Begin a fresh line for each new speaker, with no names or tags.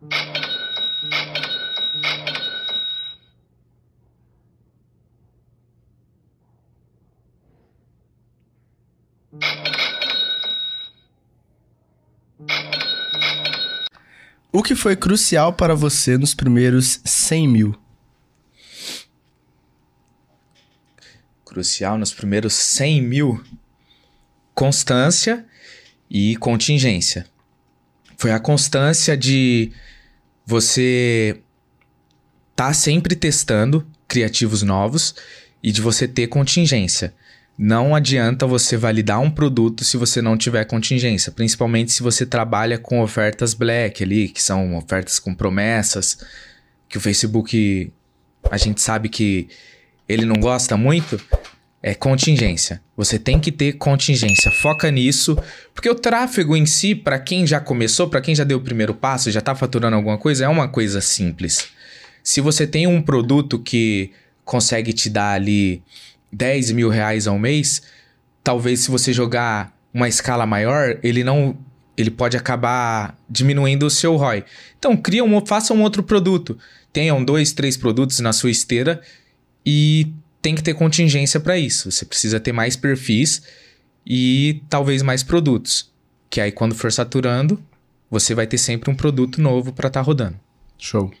O que foi crucial para você nos primeiros 100 mil?
Crucial nos primeiros 100 mil? Constância e contingência. Foi a constância de você tá sempre testando criativos novos e de você ter contingência. Não adianta você validar um produto se você não tiver contingência, principalmente se você trabalha com ofertas black ali, que são ofertas com promessas, que o Facebook a gente sabe que ele não gosta muito, é contingência. Você tem que ter contingência. Foca nisso, porque o tráfego em si, para quem já começou, para quem já deu o primeiro passo, já está faturando alguma coisa, é uma coisa simples. Se você tem um produto que consegue te dar ali 10 mil reais ao mês, talvez se você jogar uma escala maior, ele não. Ele pode acabar diminuindo o seu ROI. Então, cria um, faça um outro produto. Tenham dois, três produtos na sua esteira e tem que ter contingência para isso. Você precisa ter mais perfis e talvez mais produtos. Que aí, quando for saturando, você vai ter sempre um produto novo para estar tá rodando.
Show.